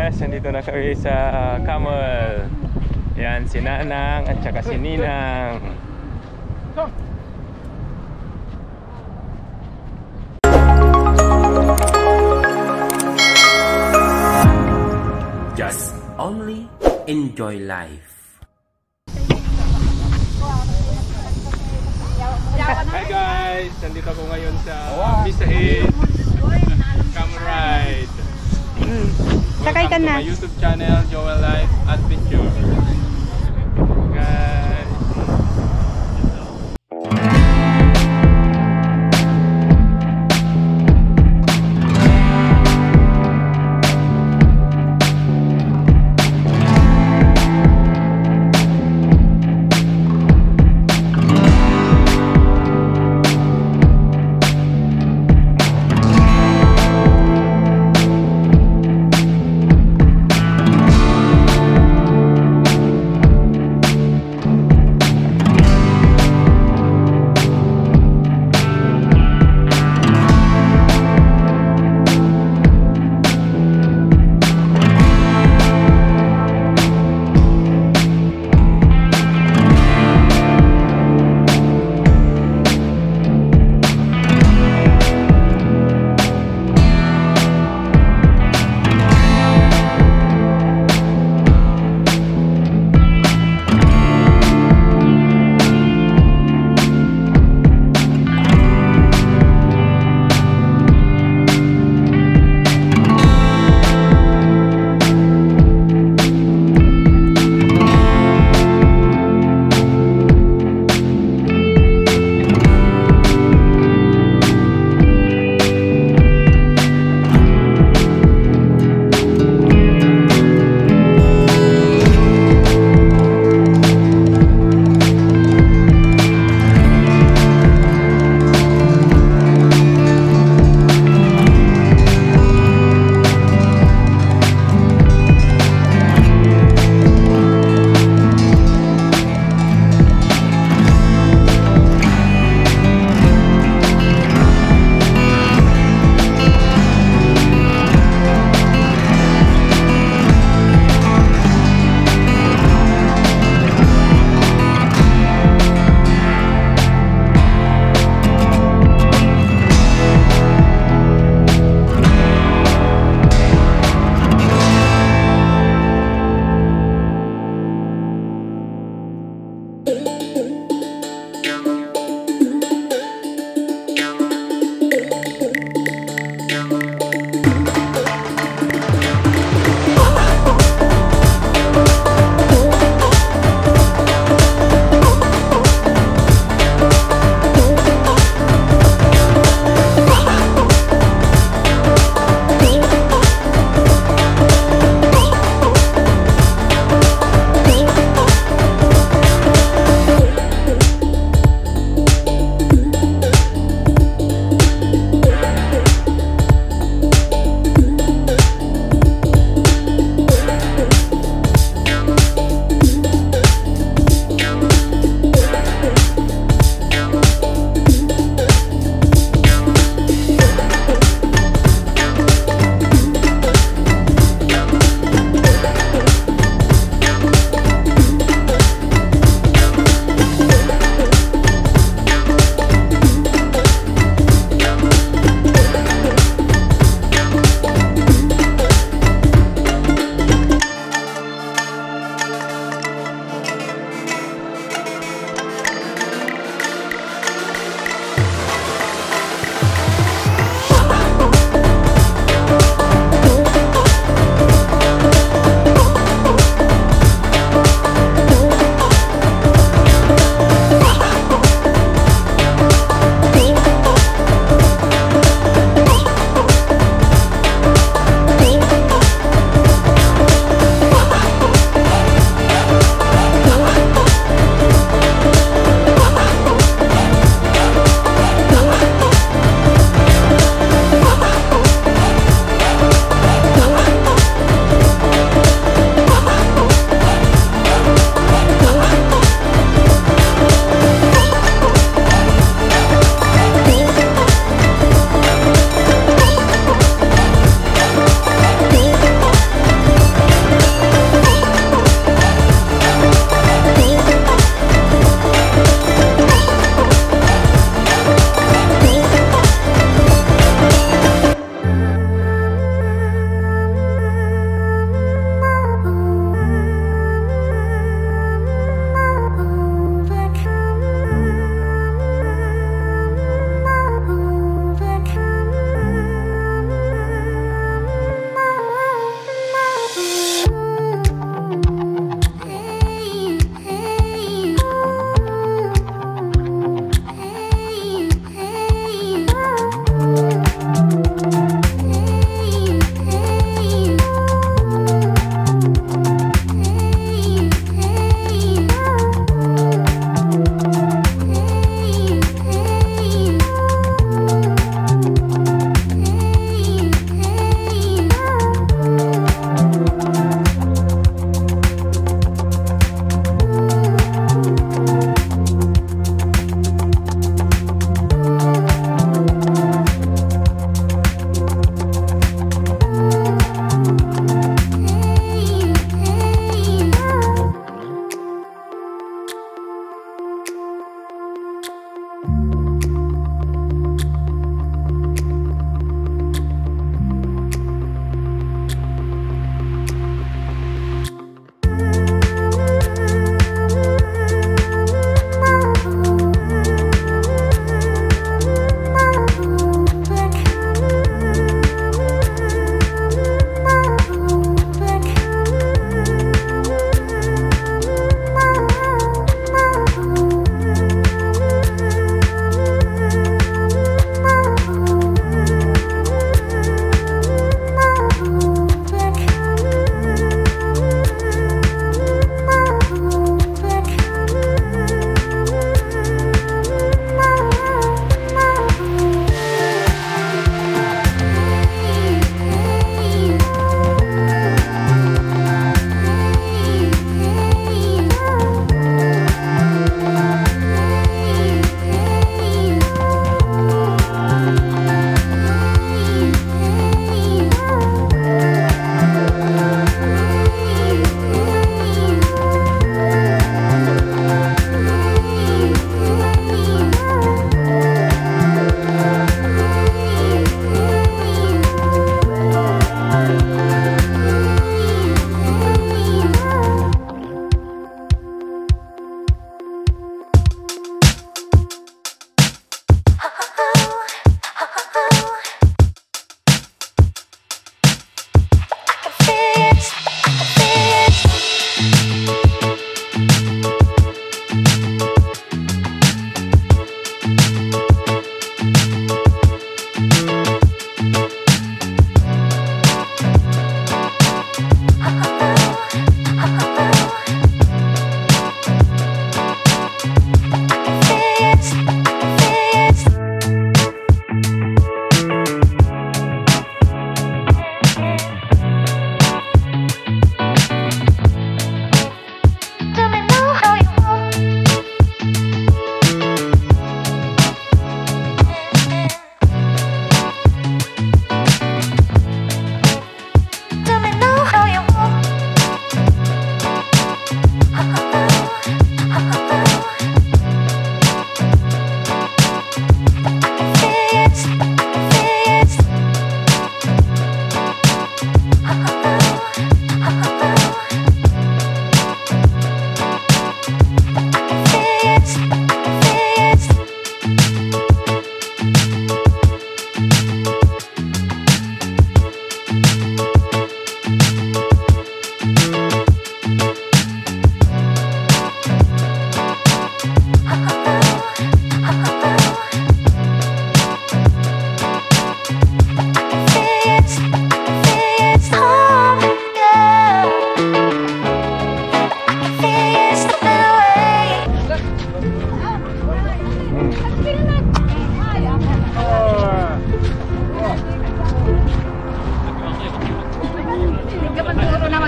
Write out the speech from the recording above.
guys, nandito na kami sa uh, Camel. Yan, si Nanang at saka si Ninang. Just only enjoy life. Hi guys! Nandito ako ngayon sa Bisaid Camel Ride. Sakay ka na. my YouTube channel, Joel Life Adventure.